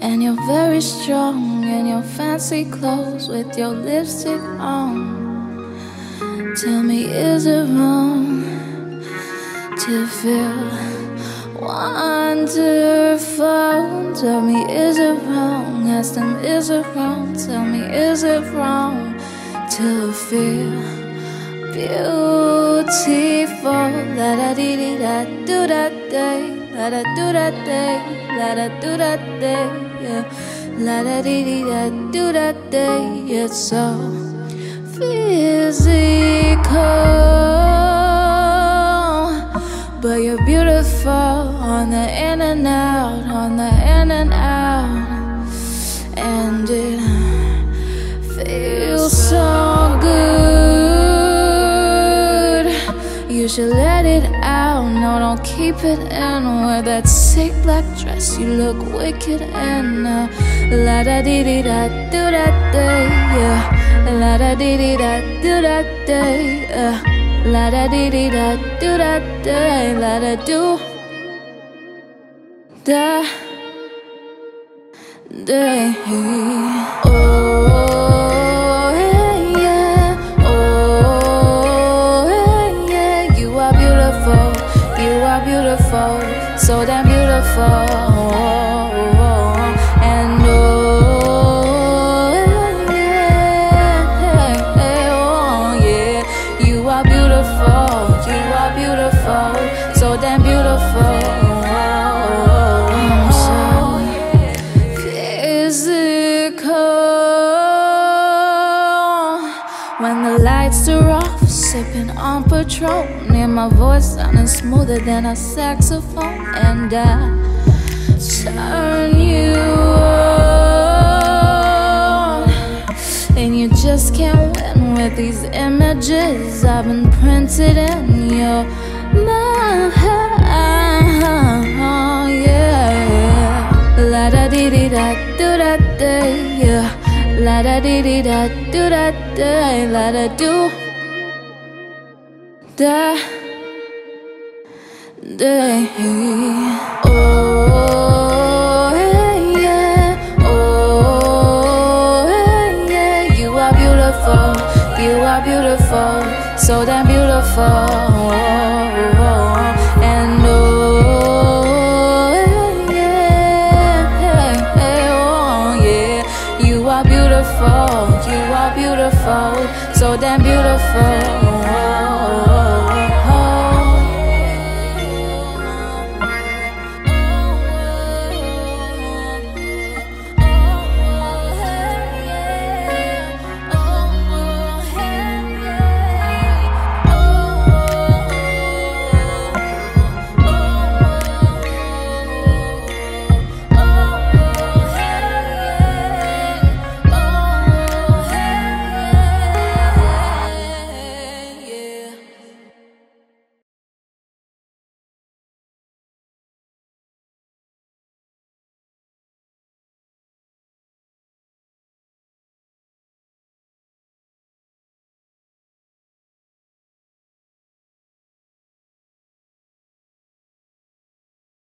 And you're very strong in your fancy clothes with your lipstick on. Tell me, is it wrong to feel wonderful? Tell me, is it wrong? Ask them, is it wrong? Tell me, is it wrong to feel beautiful? La da dee dee da do that day. La da do that day, la da do that day, yeah. La da dee dee da do that day, it's so physical. But you're beautiful on the in and out, on the in and out, and it keep it in. Wear that sick black dress, you look wicked in. Uh, la da dee dee da, do that day, yeah. La da dee dee da, do that day, uh. La da dee dee da, do that day, la da do da day. Oh, so damn beautiful. And oh, yeah, When the lights are off, sipping on Patron, and my voice sounding smoother than a saxophone, and I turn you on, and you just can't win with these images. I've been printed in your mind. Yeah, la da dee dee da do that day, yeah. La da dee dee da do that day, la da do da day. Oh yeah, oh yeah. You are beautiful, you are beautiful, so damn beautiful. And beautiful, so damn beautiful.